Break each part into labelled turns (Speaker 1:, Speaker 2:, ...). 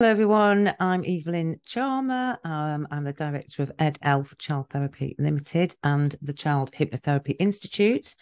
Speaker 1: Hello, everyone. I'm Evelyn Charmer. Um, I'm the director of Ed Elf Child Therapy Limited and the Child Hypnotherapy Institute.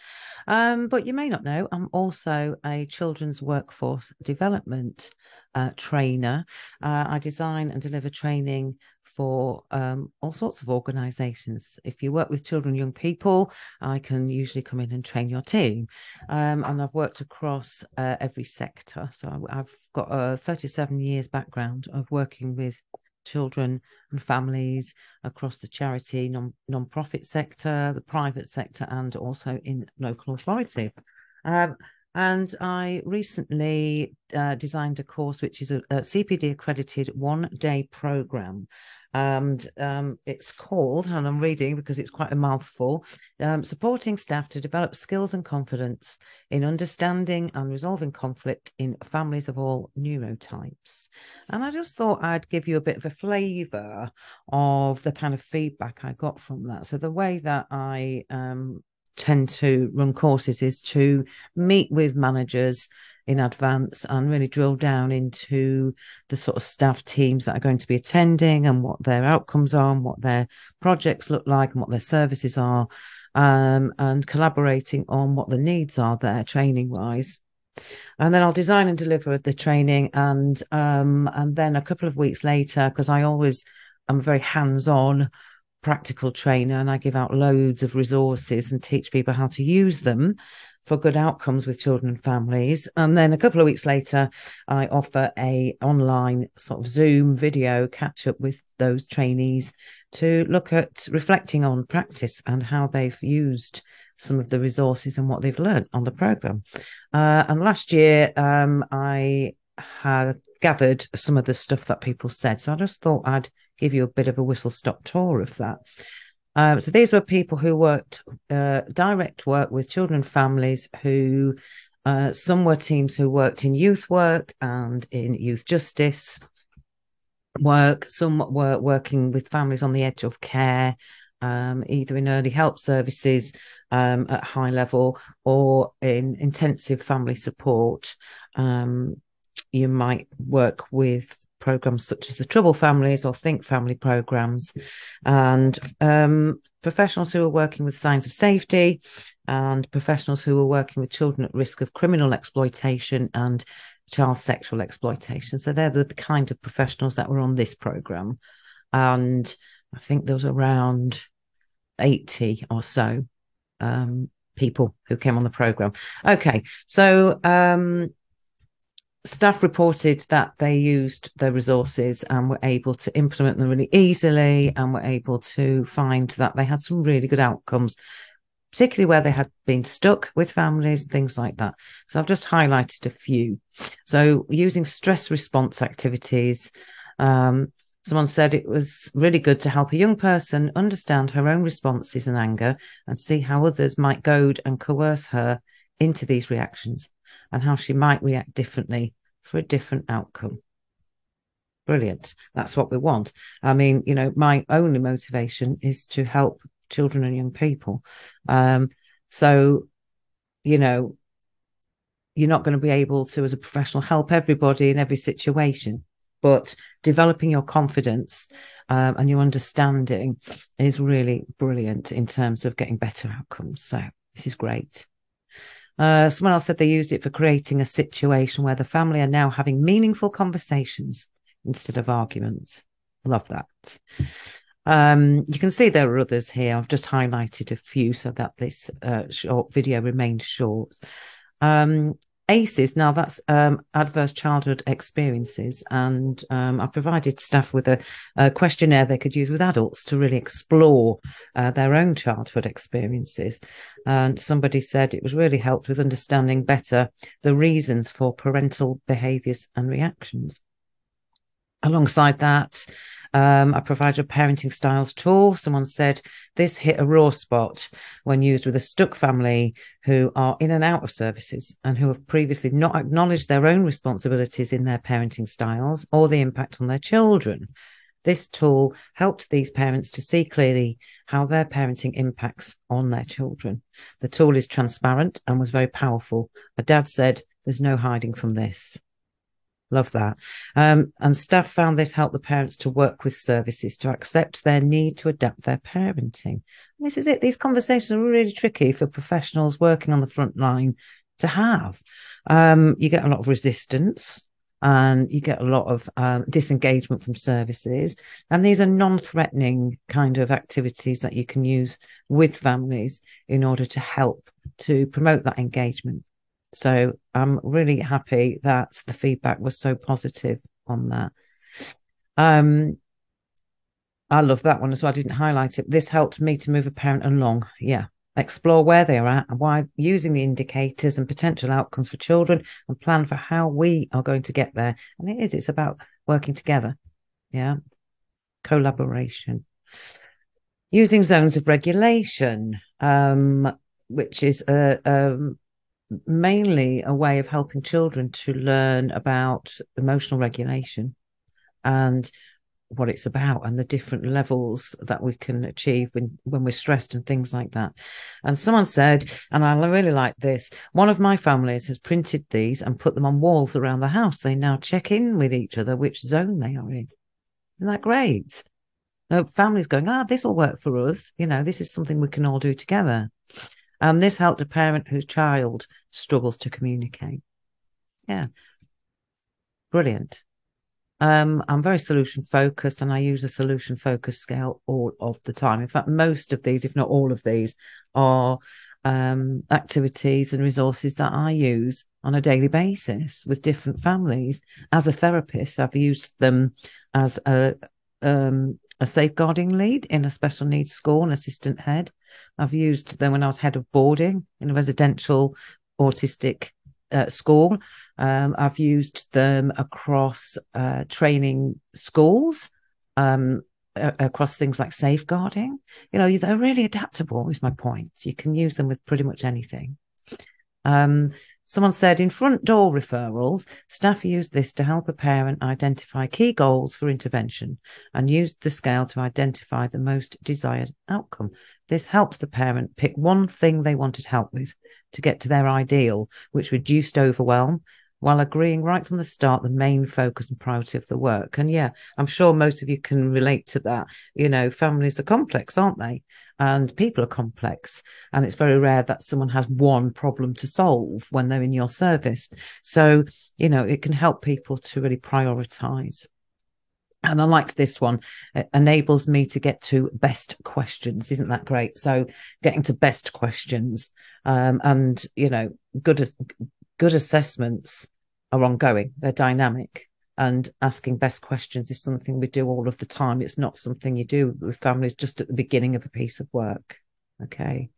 Speaker 1: Um, but you may not know, I'm also a children's workforce development uh, trainer. Uh, I design and deliver training for um, all sorts of organizations. If you work with children, young people, I can usually come in and train your team. Um, and I've worked across uh, every sector. So I've got a 37 years background of working with children and families across the charity, non non-profit sector, the private sector, and also in local authority. Um, and I recently uh, designed a course which is a, a CPD accredited one day program. And um, it's called, and I'm reading because it's quite a mouthful, um, supporting staff to develop skills and confidence in understanding and resolving conflict in families of all neurotypes. And I just thought I'd give you a bit of a flavour of the kind of feedback I got from that. So the way that I um, tend to run courses is to meet with managers in advance and really drill down into the sort of staff teams that are going to be attending and what their outcomes are and what their projects look like and what their services are um, and collaborating on what the needs are there training wise and then I'll design and deliver the training and um, and then a couple of weeks later because I always I'm very hands on practical trainer and I give out loads of resources and teach people how to use them for good outcomes with children and families. And then a couple of weeks later, I offer a online sort of Zoom video catch up with those trainees to look at reflecting on practice and how they've used some of the resources and what they've learned on the program. Uh, and last year, um, I had gathered some of the stuff that people said. So I just thought I'd give you a bit of a whistle stop tour of that. Um, so these were people who worked uh, direct work with children and families who uh, some were teams who worked in youth work and in youth justice work. Some were working with families on the edge of care, um, either in early help services um, at high level or in intensive family support. Um, you might work with programs such as the Troubled Families or Think Family programs, and um, professionals who are working with signs of safety, and professionals who are working with children at risk of criminal exploitation and child sexual exploitation. So they're the, kind of professionals that were on this program, and I think there was around eighty or so um, people who came on the program. Okay, so um, staff reported that they used their resources and were able to implement them really easily and were able to find that they had some really good outcomes particularly where they had been stuck with families and things like that. So i've just highlighted a few. So using stress response activities um, someone said it was really good to help a young person understand her own responses and anger and see how others might goad and coerce her into these reactions and how she might react differently for a different outcome. Brilliant. That's what we want. I mean, you know, my only motivation is to help children and young people. Um, so, you know, you're not going to be able to, as a professional, help everybody in every situation. But developing your confidence um, and your understanding is really brilliant in terms of getting better outcomes. So, this is great. Uh, someone else said they used it for creating a situation where the family are now having meaningful conversations instead of arguments. Love that. Um, you can see there are others here. I've just highlighted a few so that this uh, short video remains short. Um, ACEs, now that's um, adverse childhood experiences. And um, I provided staff with a, a, questionnaire they could use with adults to really explore uh, their own childhood experiences. And somebody said it was really helped with understanding better the reasons for parental behaviors and reactions. Alongside that, um, I provided a parenting styles tool. Someone said this hit a raw spot when used with a stuck family who are in and out of services and who have previously not acknowledged their own responsibilities in their parenting styles or the impact on their children. This tool helped these parents to see clearly how their parenting impacts on their children. The tool is transparent and was very powerful. A dad said, There's no hiding from this. Love that. Um, and staff found this helped the parents to work with services to accept their need to adapt their parenting. And this is it. These conversations are really tricky for professionals working on the front line to have. Um, you get a lot of resistance and you get a lot of um, disengagement from services. And these are non threatening kind of activities that you can use with families in order to help to promote that engagement. So I'm really happy that the feedback was so positive on that. Um, I love that one as well. I didn't highlight it. This helped me to move a parent along. Yeah. Explore where they are at and why using the indicators and potential outcomes for children and plan for how we are going to get there. And it is, it's about working together. Yeah. Collaboration. Using zones of regulation, um, which is a, um, mainly a way of helping children to learn about emotional regulation and what it's about and the different levels that we can achieve when, when we're stressed and things like that. And someone said, and I really like this, one of my families has printed these and put them on walls around the house. They now check in with each other which zone they are in. Isn't that great? No, families going, ah, this will work for us. You know, this is something we can all do together. And this helped a parent whose child struggles to communicate. Yeah. Brilliant. Um, I'm very solution focused and I use a solution focused scale all of the time. In fact, most of these, if not all of these, are um, activities and resources that I use on a daily basis with different families. As a therapist, I've used them as a um, a safeguarding lead in a special needs school, an assistant head. I've used them when I was head of boarding in a residential autistic uh, school. Um, I've used them across uh, training schools, um, across things like safeguarding. You know, they're really adaptable, is my point. You can use them with pretty much anything. Um, Someone said in front door referrals, staff used this to help a parent identify key goals for intervention and used the scale to identify the most desired outcome. This helps the parent pick one thing they wanted help with to get to their ideal, which reduced overwhelm while agreeing right from the start the main focus and priority of the work. And yeah, I'm sure most of you can relate to that. You know, families are complex, aren't they? And people are complex. And it's very rare that someone has one problem to solve when they're in your service. So, you know, it can help people to really prioritize. And I liked this one. It enables me to get to best questions. Isn't that great? So getting to best questions, um, and you know, good as good assessments are ongoing, they're dynamic. And asking best questions is something we do all of the time. It's not something you do with families just at the beginning of a piece of work. Okay.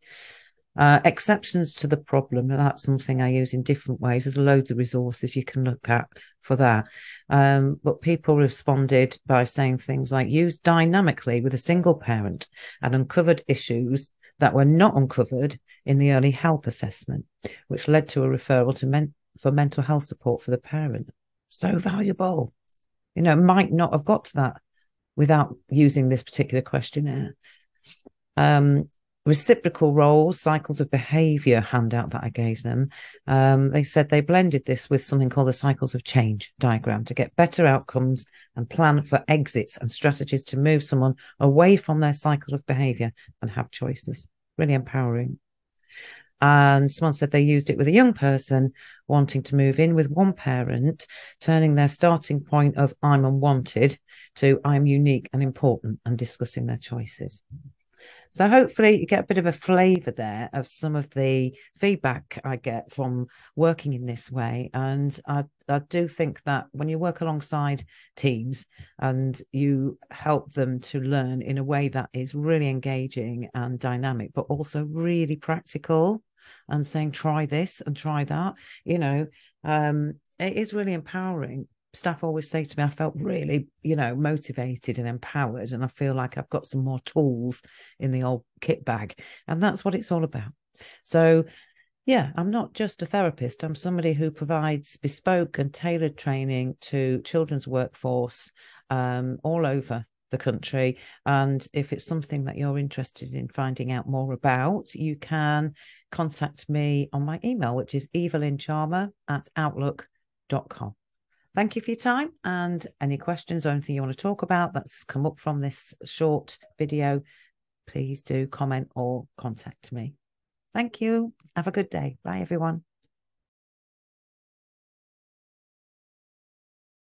Speaker 1: Uh, exceptions to the problem. That's something I use in different ways. There's loads of resources you can look at for that. Um, but people responded by saying things like use dynamically with a single parent and uncovered issues that were not uncovered in the early help assessment, which led to a referral to men- for mental health support for the parent. So valuable. You know, might not have got to that without using this particular questionnaire. Um, reciprocal roles, cycles of behavior handout that I gave them. Um, they said they blended this with something called the cycles of change diagram to get better outcomes and plan for exits and strategies to move someone away from their cycle of behavior and have choices. Really empowering. And someone said they used it with a young person wanting to move in with one parent, turning their starting point of I'm unwanted to I'm unique and important and discussing their choices. So hopefully you get a bit of a flavour there of some of the feedback I get from working in this way. And I, I do think that when you work alongside teams and you help them to learn in a way that is really engaging and dynamic, but also really practical and saying, try this and try that, you know, um, it is really empowering staff always say to me, I felt really, you know, motivated and empowered. And I feel like I've got some more tools in the old kit bag. And that's what it's all about. So, yeah, I'm not just a therapist. I'm somebody who provides bespoke and tailored training to children's workforce um, all over the country. And if it's something that you're interested in finding out more about, you can contact me on my email, which is evelyn charmer at outlook.com. thank you for your time and any questions or anything you want to talk about that's come up from this short video, please do comment or contact me. Thank you. Have a good day. Bye, everyone.